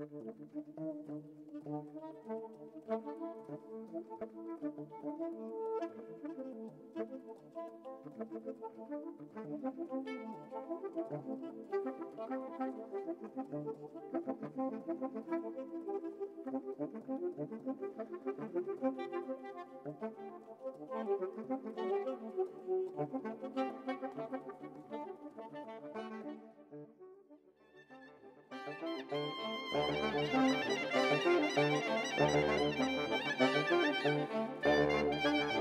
The Thank you.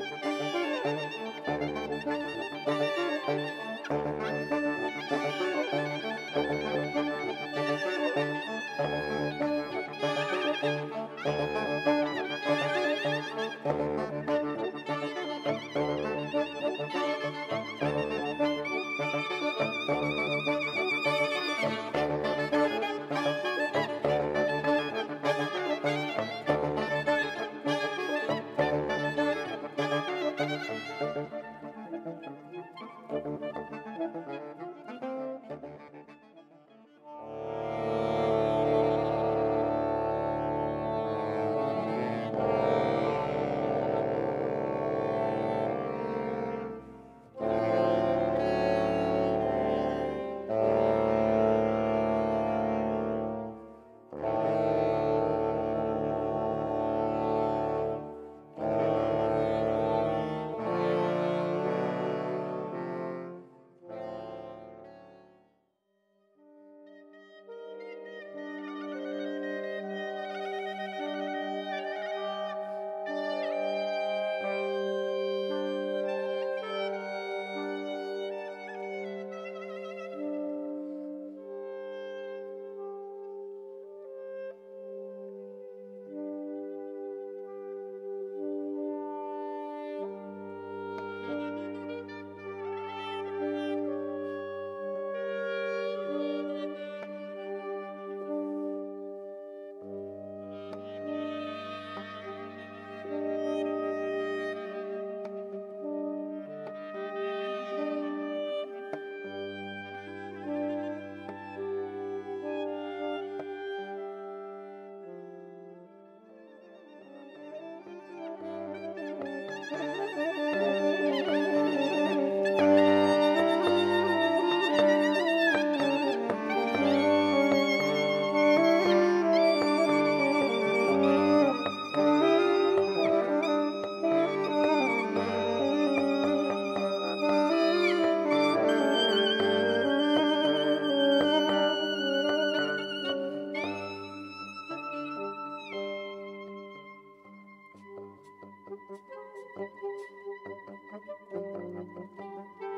Thank you.